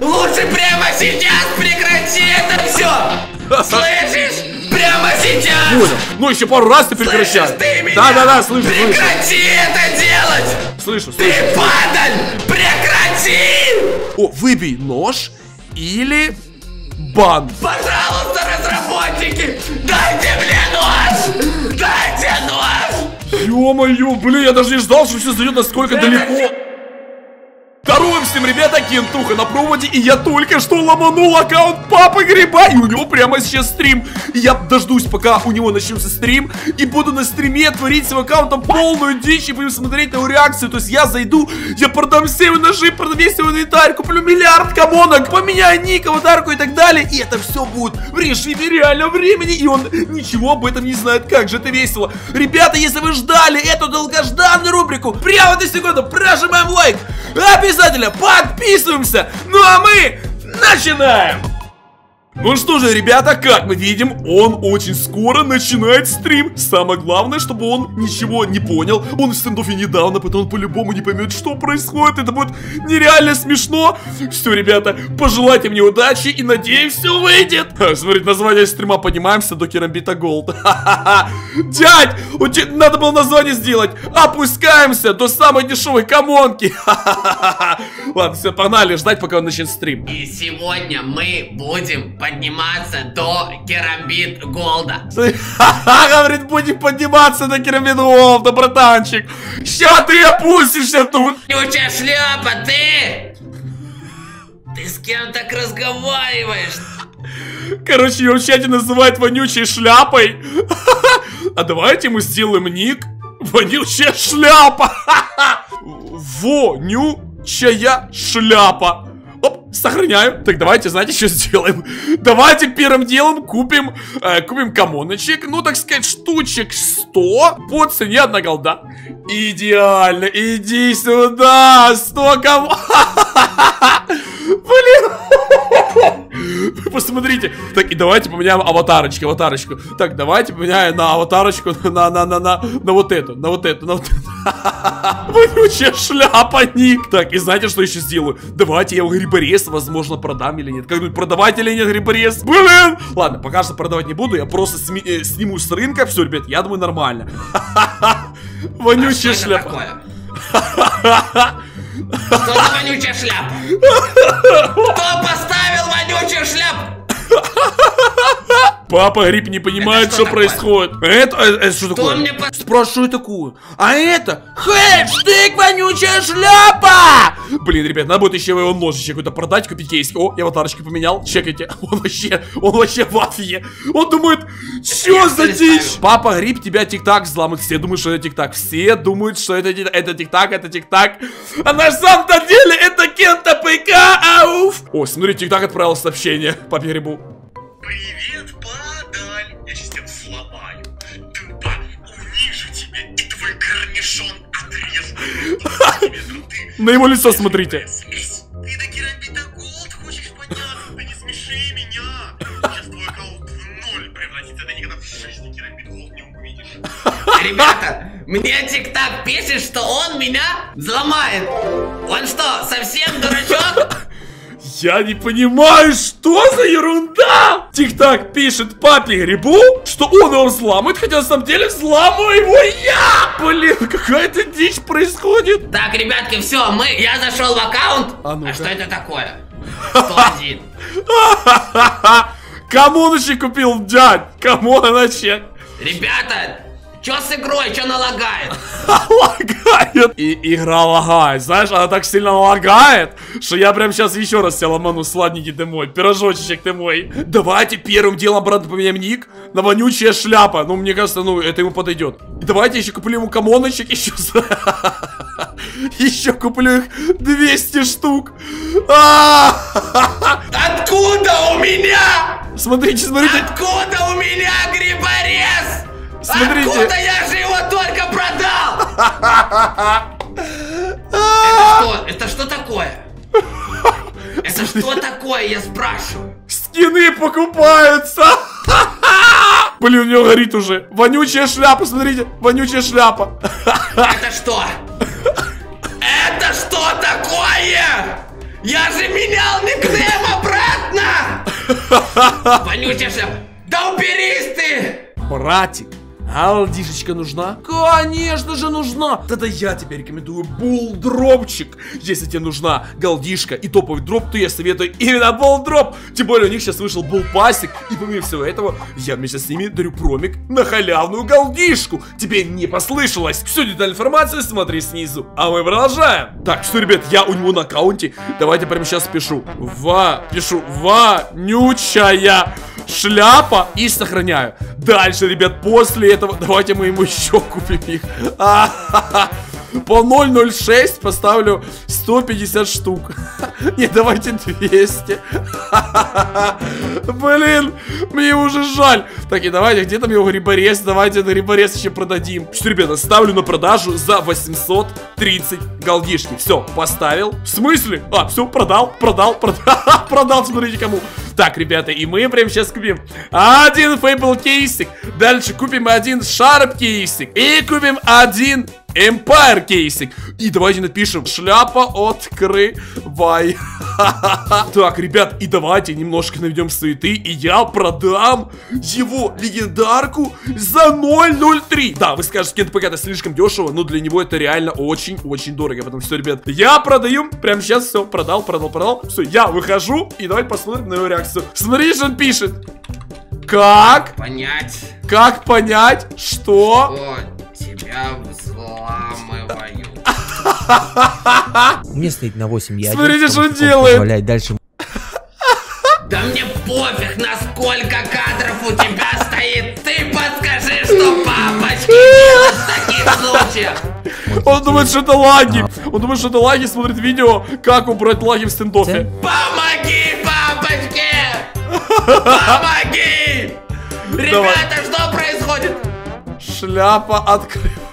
Лучше прямо сейчас прекрати это все! Слышишь? Прямо сейчас! Понял. Ну, еще пару раз ты прекращай. Слышишь ты меня? Да-да-да, слышу, слышу. Прекрати это делать! Слышу, Ты слышу. падаль! Прекрати! О, выбей нож или бан. Пожалуйста, разработчики! Дайте мне нож! Дайте нож! Ё-моё, блин, я даже не ждал, что все зайдет настолько далеко. Здорово всем, ребята, Кентуха на проводе, и я только что ломанул аккаунт Папы Гриба, и у него прямо сейчас стрим. Я дождусь, пока у него начнется стрим, и буду на стриме творить с его аккаунтом полную дичь, и будем смотреть на его реакцию. То есть я зайду, я продам все его ножи, продам весь его инвентарь, куплю миллиард комонок, поменяю ник, аватарку и так далее, и это все будет в режиме реального времени, и он ничего об этом не знает. Как же это весело. Ребята, если вы ждали эту долгожданную рубрику, прямо эту секунду прожимаем лайк, обязательно подписываемся, ну а мы начинаем! Ну что же, ребята, как мы видим, он очень скоро начинает стрим. Самое главное, чтобы он ничего не понял. Он в стендофе недавно, поэтому он по-любому не поймет, что происходит. Это будет нереально смешно. Все, ребята, пожелайте мне удачи и надеюсь, все выйдет. А, Смотрите, название стрима поднимаемся до Керамбита Голд. Дядь, надо было название сделать. Опускаемся до самой дешевой комонки. Ладно, все, погнали ждать, пока он начнет стрим. И сегодня мы будем подниматься до Керамбит Голда. Говорит, будем подниматься на керамидов, да, братанчик. Ща ты опустишься тут. Ключая шляпа, ты! Ты с кем так разговариваешь? Короче, его в чате называют вонючей шляпой. А давайте мы сделаем ник вонючая шляпа. Вонючая шляпа. Оп, сохраняю. Так, давайте, знаете, что сделаем? Давайте первым делом купим, э, купим комоночек, ну, так сказать, штучек 100 по цене одна голда. Идеально, иди сюда, 100 ком... Блин. Вы посмотрите. Так, и давайте поменяем аватарочку, аватарочку. Так, давайте поменяем на аватарочку, на, на, на, на, на вот эту, на вот эту, на вот эту. Вонючая шляпа, Ник. Так, и знаете, что еще сделаю? Давайте я его гриборез, возможно, продам или нет. Как-нибудь продавать или нет гриборез? Блин! Ладно, пока что продавать не буду, я просто сми- э, сниму с рынка. Все, ребят, я думаю, нормально. Вонючая это шляпа. Что за вонючая шляпа? Кто поставил вонючую шляпу? Папа Гриб не понимает, что, происходит. Это, это что такое? мне по- Спрашиваю такую. А это хэштег вонючая шляпа! Блин, ребят, надо будет еще его ножичек какой-то продать, купить кейс. О, я аватарочку поменял. Чекайте. Он вообще, он вообще в афиге. Он думает, что за дичь? Папа Гриб тебя тик-так взламывает. Все думают, что это тик-так. Все думают, что это, это тик-так, это тик-так. А на самом-то деле это Кента ПК, ауф. О, смотри, тик-так отправил сообщение Папе Грибу. Привет, падаль! Я сейчас тебя сломаю. Тупо унижу тебя и твой корнишон отрежу. Ты... На его лицо смотрите. Ты на керамбита голд хочешь подняться? Да не смеши меня. Сейчас твой аккаунт в ноль превратится. Ты никогда в жизни керамбит голд не увидишь. Ребята, мне ТикТак пишет, что он меня взломает. Он что, совсем дурачок? Я не понимаю, что за ерунда! Тик-так пишет папе Грибу, что он его взламывает, хотя на самом деле взламываю его я! Блин, какая-то дичь происходит. Так, ребятки, все, мы, я зашел в аккаунт. А ну-ка. А что это такое? 101. Камоночек купил дядь, камоночек. Ребята, что с игрой, что налагает? Лагает. И игра лагает. Знаешь, она так сильно лагает, что я прям сейчас еще раз тебя ломану, сладенький ты мой, пирожочек ты мой. Давайте первым делом, обратно поменяем ник на вонючая шляпа. Ну, мне кажется, ну, это ему подойдет. И давайте еще куплю ему камоночек еще. Еще куплю их 200 штук. А! Откуда у меня? Смотрите, смотрите. Откуда у меня гриборез? Смотрите. Откуда я же его только продал? Это что? Это что такое? Это что такое, я спрашиваю? Скины покупаются! Блин, у него горит уже. Вонючая шляпа, смотрите. Вонючая шляпа. Это что? Это что такое? Я же менял никнейм! Вонючая шляпа. Да уберись ты! Братик, Алдишечка нужна? Конечно же нужна! Тогда я тебе рекомендую булдропчик. Если тебе нужна галдишка и топовый дроп, то я советую именно булдроп. Тем более у них сейчас вышел булпасик. И помимо всего этого, я вместе с ними дарю промик на халявную галдишку. Тебе не послышалось. Всю детальную информацию смотри снизу. А мы продолжаем. Так, что, ребят, я у него на аккаунте. Давайте прямо сейчас пишу. Ва, пишу, вонючая шляпа и сохраняю. Дальше, ребят, после давайте мы ему еще купим их. А-ха-ха. По 0.06 поставлю 150 штук. Не, давайте 200. Блин, мне уже жаль. Так, и давайте, где там его гриборез? Давайте на гриборез еще продадим. Что, ребята, ставлю на продажу за 830 голдишки. Все, поставил. В смысле? А, все, продал, продал, продал. Продал, смотрите кому. Так, ребята, и мы прямо сейчас купим один фейбл кейсик. Дальше купим один шарп кейсик. И купим один Empire кейсик. И давайте напишем шляпа открывай. Так, ребят, и давайте немножко наведем суеты, и я продам его легендарку за 0.03. Да, вы скажете, Кент ПК это слишком дешево, но для него это реально очень-очень дорого. Потому что, ребят, я продаю, прямо сейчас все, продал, продал, продал. Все, я выхожу, и давайте посмотрим на его реакцию. Смотрите, что он пишет. Как? Понять, Как понять, что... что тебя взламывают. Мне стоит на 8 я Смотрите, один, что он делает. Позволяет дальше Да мне пофиг, на сколько кадров у тебя стоит. Ты подскажи, что папочки делать в таких случаях. Он думает, что это лаги. Он думает, что это лаги, смотрит видео, как убрать лаги в стендофе. Помоги, папочки! Помоги! Ребята, что происходит? Шляпа,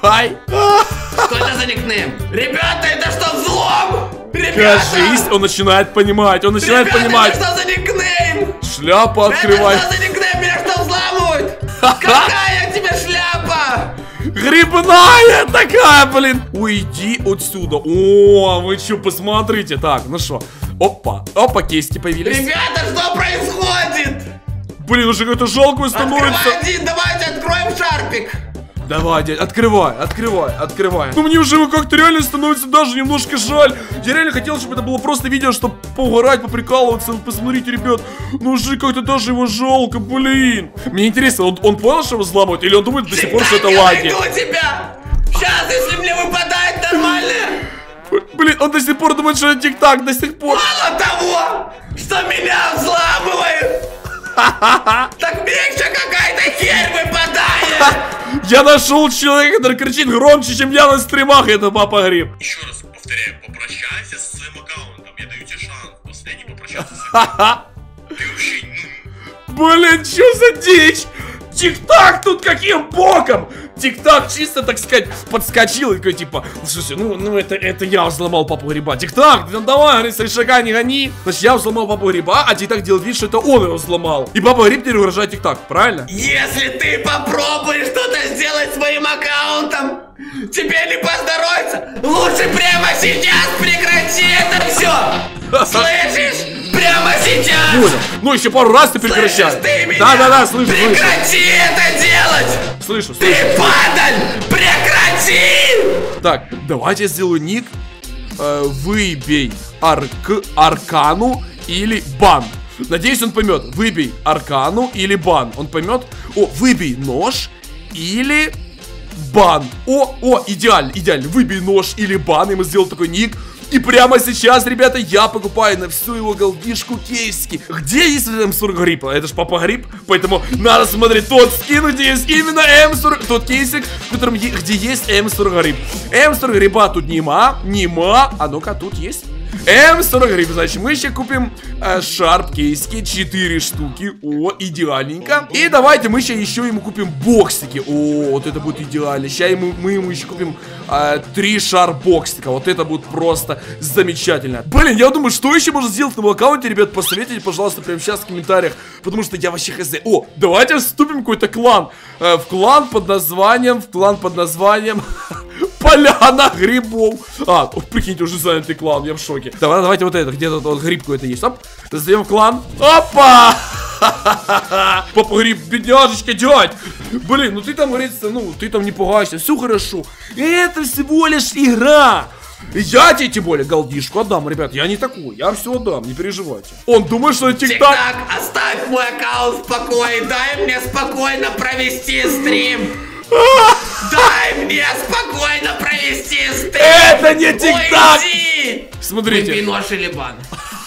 открывай. Что это за никнейм? Ребята, это что, взлом? Ребята! Кажись, он начинает понимать, он начинает Ребята, понимать. это что за никнейм? Шляпа, открывай. Это что за никнейм? Меня что, взламывают? Какая тебе шляпа? Грибная такая, блин. Уйди отсюда. О, вы что, посмотрите. Так, ну что. Опа, опа, кисти появились. Ребята, что происходит? Блин, уже как-то жалко становится. Открывай один, давайте откроем шарпик. Давай, дядь, открывай, открывай, открывай. Ну мне уже как-то реально становится даже немножко жаль. Я реально хотел, чтобы это было просто видео, чтобы поугарать, поприкалываться. Посмотрите, ребят, ну уже как-то даже его жалко, блин. Мне интересно, он, он понял, что его взламывают, или он думает до сих пор, что это лаги? тебя. Сейчас, если мне выпадает нормально. Блин, он до сих пор думает, что это тик-так, до сих пор. Мало того, что меня взламывают. Так мне еще какая-то херь выпадает. Я нашел человека, который кричит громче, чем я на стримах, это папа гриб. Еще раз повторяю, попрощайся со своим аккаунтом. Я даю тебе шанс последний попрощаться с. Ты вообще, ну, Блин, что за дичь? Тик-так тут каким боком? Тик-так чисто, так сказать, подскочил и такой, типа, слушай, ну, ну это, это я взломал папу гриба. Тик-так, ну давай, говорит, решака не гони. Значит, я взломал папу гриба, а Тик-так делает вид, что это он его взломал. И папа гриб теперь угрожает Тик-так, правильно? Если ты попробуешь что-то сделать с моим аккаунтом, тебе не поздоровится. Лучше прямо сейчас прекрати это все. Слышишь? Прямо сейчас. Понял. Ну, еще пару раз ты Слышишь прекращай. Да-да-да, слышу, слышу. Прекрати это делать. Слышу, Ты слышу. падаль. Прекрати. Так, давайте я сделаю ник. Э, выбей арк, аркану или бан. Надеюсь, он поймет. Выбей аркану или бан. Он поймет. О, выбей нож или бан. О, о, идеально, идеально. Выбей нож или бан. И мы сделали такой ник. И прямо сейчас, ребята, я покупаю на всю его голдишку кейски. Где есть М40 гриб? Это ж папа гриб, поэтому надо смотреть тот скин, где есть именно М40, тот кейсик, в котором, е- где есть М40 гриб. М40 гриба тут нема, нема, а ну-ка, тут есть. М40 гриб, значит, мы еще купим э, шарп кейски, 4 штуки, о, идеальненько. И давайте мы сейчас еще ему купим боксики, о, вот это будет идеально. Сейчас ему, мы ему еще купим э, 3 шарп боксика, вот это будет просто замечательно. Блин, я думаю, что еще можно сделать на моем аккаунте, ребят, посоветуйте, пожалуйста, прямо сейчас в комментариях, потому что я вообще хз. О, давайте вступим в какой-то клан, Э, в клан под названием, в клан под названием... Поляна грибов. А, прикиньте, уже занятый клан, я в шоке. Давай, давайте вот это, где-то вот гриб какой-то есть. Оп, создаем клан. Опа! Папа говорит, бедняжечка, дядь. Блин, ну ты там, говорится, ну, ты там не пугайся, все хорошо. Это всего лишь игра. Я тебе тем более голдишку отдам, ребят. Я не такой, я все отдам, не переживайте. Он думает, что это тик-так. Тик-так, оставь мой аккаунт в покое, дай мне спокойно провести стрим. Дай мне спокойно провести стрим. Это не тик-так. Смотрите. Выпей нож или бан.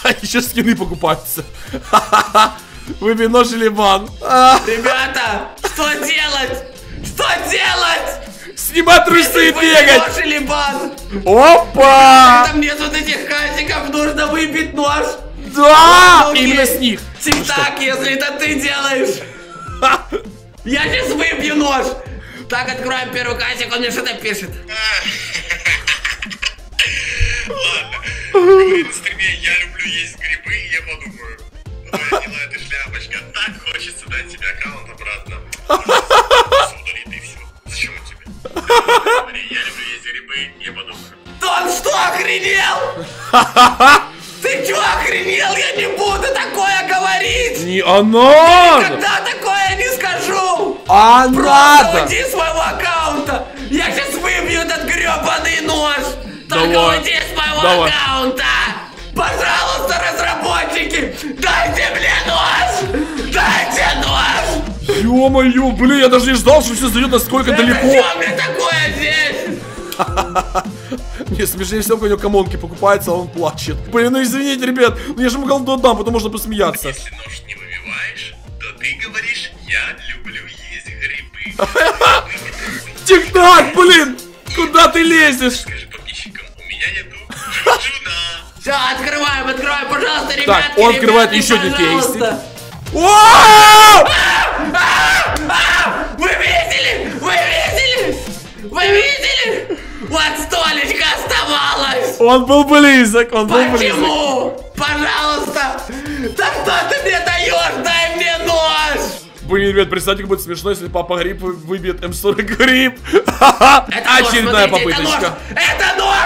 Еще скины покупаются. Выпей нож или бан. Ребята, что делать? Что делать? Снимать трусы и бегать. нож или бан? Опа! Там нет вот этих хатиков, нужно выпить нож. Да! Именно с них. Тик-так, если это ты делаешь. Я сейчас выпью нож. Так, откроем первый касик, он мне что-то пишет. Ладно. Говорит на стриме, я люблю есть грибы, и я подумаю. Ой, милая ты шляпочка, так хочется дать тебе аккаунт обратно. Просто удалит и все. Зачем он тебе? Смотри, я люблю есть грибы, я подумаю. Он что, охренел? Ты что, охренел? Я не буду такое говорить. Не, а надо! Когда такое не скажу? А Просто надо! уйди Давай. уйди с моего Давай. аккаунта. Пожалуйста, разработчики, дайте мне нож. Дайте нож. Ё-моё, блин, я даже не ждал, что все зайдет настолько далеко. Что мне такое здесь? Мне смешнее всего, когда у него комонки покупается, а он плачет. Блин, ну извините, ребят, ну я же ему голду отдам, потом можно посмеяться. Если нож не выбиваешь, то ты говоришь, я люблю есть грибы. Тик-так, блин! Куда ты лезешь? Все, открываем, открываем, пожалуйста, ребятки. он открывает еще один. О! Вы видели? Вы видели? Вы видели? Вот столечко оставалось. Он был близок, он был близок. Почему? Пожалуйста. Да что ты мне даешь? Дай мне нож. Блин, ребят, представьте, как будет смешно, если папа Гриб выбьет М40 Гриб. Это нож, Очередная попыточка. Это нож!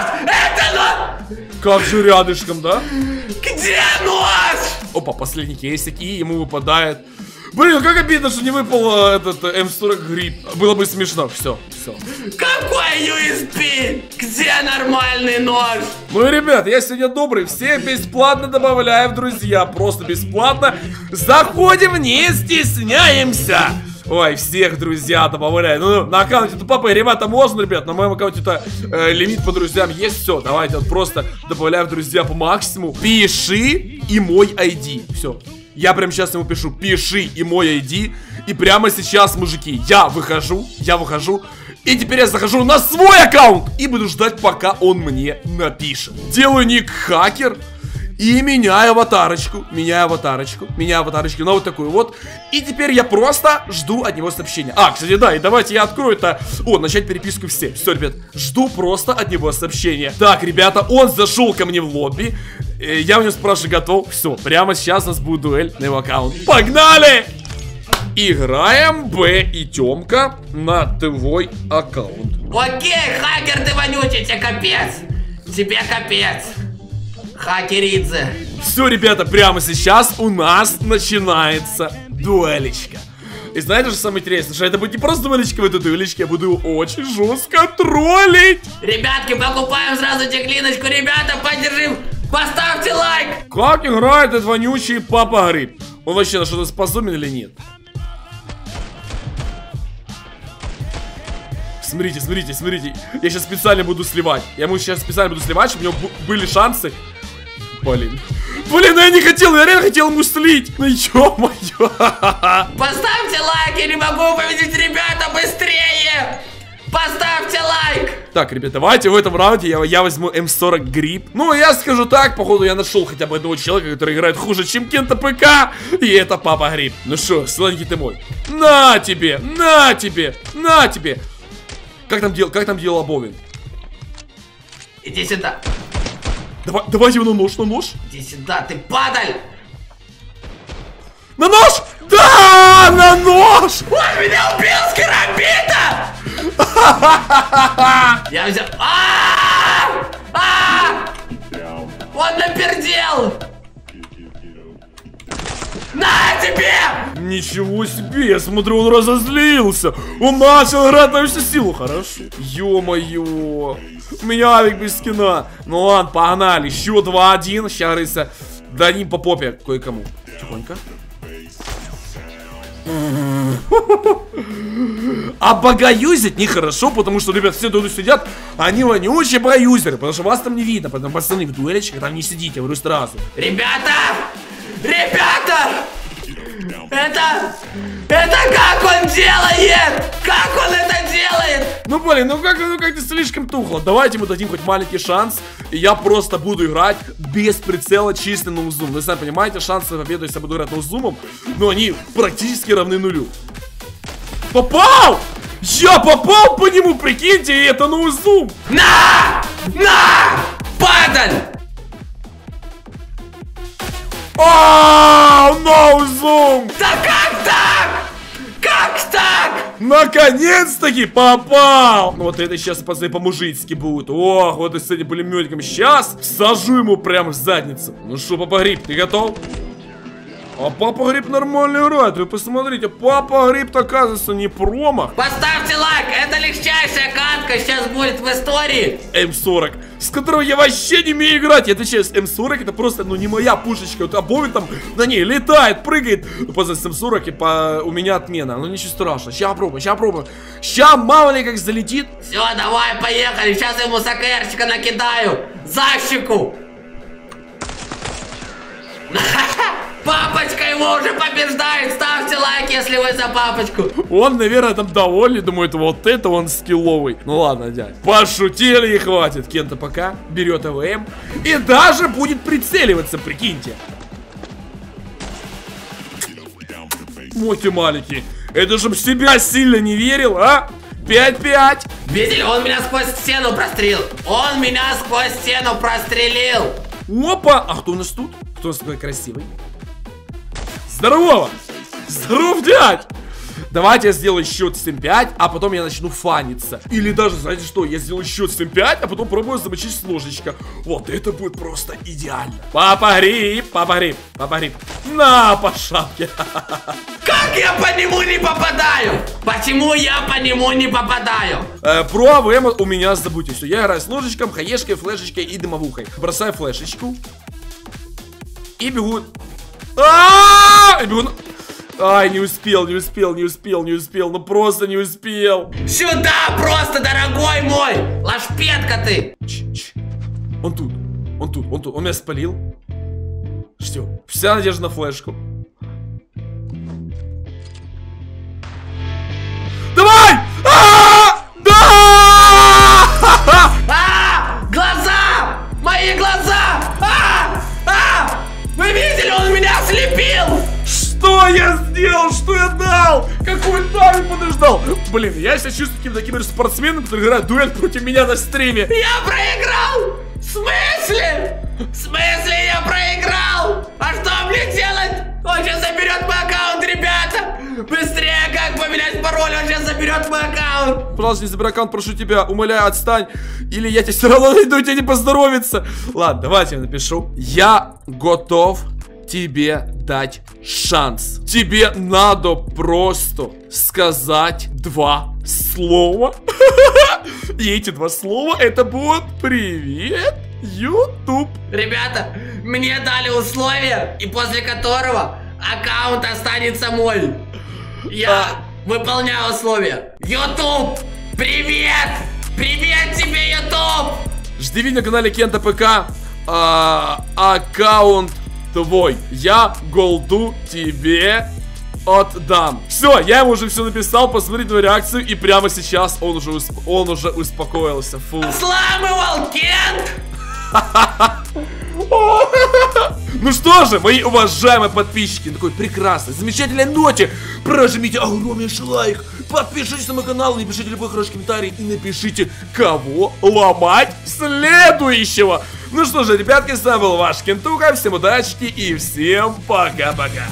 Как же рядышком, да? Где нож? Опа, последний кейсик, и ему выпадает. Блин, как обидно, что не выпал э, этот э, М40 Гриб. Было бы смешно. Все, все. Какой USP? Где нормальный нож? Ну и, ребят, я сегодня добрый. Всех бесплатно добавляю в друзья. Просто бесплатно. Заходим, не стесняемся. Ой, всех, друзья, добавляю. Ну, на аккаунте Тупапа и ребята можно, ребят. На моем аккаунте-то э, лимит по друзьям есть. Все, давайте вот просто добавляю в друзья по максимуму. Пиши и мой ID. Все. Я прямо сейчас ему пишу, пиши и мой ID. И прямо сейчас, мужики, я выхожу, я выхожу. И теперь я захожу на свой аккаунт и буду ждать, пока он мне напишет. Делаю ник хакер. И меняю аватарочку, меняю аватарочку, меняю аватарочку на вот такую вот. И теперь я просто жду от него сообщения. А, кстати, да, и давайте я открою это. О, начать переписку все. Все, ребят, жду просто от него сообщения. Так, ребята, он зашел ко мне в лобби. Э, Я у него спрашиваю, готов? Все, прямо сейчас у нас будет дуэль на его аккаунт. Погнали! Играем Б и Тёмка на твой аккаунт. Окей, хакер ты вонючий, тебе капец. Тебе капец. Хакеридзе. Все, ребята, прямо сейчас у нас начинается дуэлечка. И знаете, что самое интересное? Что это будет не просто дуэлечка в этой дуэлечке, я буду очень жестко троллить. Ребятки, покупаем сразу теклиночку. Ребята, поддержим. Поставьте лайк. Как играет этот вонючий папа Гриб? Он вообще на что-то способен или нет? Смотрите, смотрите, смотрите. Я сейчас специально буду сливать. Я ему сейчас специально буду сливать, чтобы у него были шансы. Блин. Блин, ну я не хотел, я реально хотел ему слить. Ну ё-моё. Поставьте лайк, я не могу победить, ребята, быстрее. Поставьте лайк. Так, ребят, давайте в этом раунде я, я возьму М40 Грипп. Ну, я скажу так, походу я нашел хотя бы одного человека, который играет хуже, чем Кента ПК. И это Папа Грипп. Ну что, сладенький ты мой. На тебе, на тебе, на тебе. Как там, дел, как там делал Бовин? Иди сюда. Давай, давайте его на нож, на нож. Иди сюда, ты падаль. На нож! Да, на нож! Он меня убил с керамбита! Я взял... А! А! Он напердел! На тебе! Ничего себе, я смотрю, он разозлился. Он начал играть на всю силу. Хорошо. Ё-моё. У меня авик без скина. Ну ладно, погнали. Счет 2-1. Сейчас, говорится, дадим по попе кое-кому. Тихонько. А богоюзить нехорошо, потому что, ребят, все тут сидят, они вонючие богоюзеры, потому что вас там не видно, потому пацаны в дуэлечке там не сидите, говорю сразу. Ребята! Ребята! Это... Это как он делает? Как он это? Ну, блин, ну как, ну как-то слишком тухло. Давайте мы дадим хоть маленький шанс, и я просто буду играть без прицела чисто на узум. Вы сами понимаете, шансы на победу, если я буду играть на узумом, ну, они практически равны нулю. Попал! Я попал по нему, прикиньте, и это на узум. На! На! Падаль! А, на узум! Да как так? Как так? Наконец-таки попал! Ну вот это сейчас, пацаны, по-мужицки будет. Ох, вот и с этим пулеметиком. Сейчас сажу ему прямо в задницу. Ну что, Папа Гриб, ты готов? А Папа Гриб нормально играет. Вы посмотрите, Папа Гриб, оказывается, не промах. Поставьте лайк, это легчайшая катка сейчас будет в истории. М40, с которого я вообще не умею играть. Я отвечаю, М40 это просто, ну, не моя пушечка. Вот Абовин там на ней летает, прыгает. Ну, После М40 и по... у меня отмена. Ну, ничего страшного. Сейчас пробуем, сейчас пробуем. Сейчас мало ли как залетит. Все, давай, поехали. Сейчас ему сокерчика накидаю. За уже побеждает. Ставьте лайк, если вы за папочку. Он, наверное, там довольный, думает, вот это он скилловый. Ну ладно, дядь. Пошутили и хватит. Кента пока берет АВМ и даже будет прицеливаться, прикиньте. Моти малики. Это же в себя сильно не верил, а? 5-5. Видели, он меня сквозь стену прострелил. Он меня сквозь стену прострелил. Опа! А кто у нас тут? Кто такой красивый? Здорово! Здоров, дядь! Давайте я сделаю счет 7-5, а потом я начну фаниться. Или даже, знаете что, я сделаю счет 7-5, а потом пробую замочить с ложечка. Вот это будет просто идеально. Папа гриб, папа гриб, папа гриб. На, по шапке. Как я по нему не попадаю? Почему я по нему не попадаю? Э, про АВМ у меня забудьте все. Я играю с ложечком, хаешкой, флешечкой и дымовухой. Бросаю флешечку. И бегу. А, бегу. на- Ай, не успел, не успел, не успел, не успел, ну просто не успел. Сюда просто, дорогой мой! Лашпетка ты! Ч, ч. Он тут, он тут, он тут, он меня спалил. Ждем. Вся надежда на флешку. Какой тайм подождал? Блин, я себя чувствую каким-то таким спортсменом, который играет дуэль против меня на стриме. Я проиграл! В смысле? В смысле я проиграл? А что мне делать? Он сейчас заберет мой аккаунт, ребята! Быстрее, как поменять пароль, он сейчас заберет мой аккаунт! Пожалуйста, не забирай аккаунт, прошу тебя, умоляю, отстань. Или я тебе все равно найду, тебе не поздоровится. Ладно, давайте я напишу. Я готов тебе дать шанс. Тебе надо просто сказать два слова. И эти два слова это будут привет, YouTube. Ребята, мне дали условия, и после которого аккаунт останется мой. Я выполняю условия. YouTube, привет! Привет тебе, YouTube! Жди видео на канале Кента ПК. А, аккаунт твой. Я голду тебе отдам. Все, я ему уже все написал, посмотрите на реакцию, и прямо сейчас он уже, усп- он уже успокоился. Фу. Взламывал Кент! Ну что же, мои уважаемые подписчики, такой прекрасной, замечательной ноте прожмите огромнейший лайк, подпишитесь на мой канал, напишите любой хороший комментарий и напишите, кого ломать следующего. Ну что же, ребятки, с вами был ваш Кентуха, всем удачи и всем пока-пока.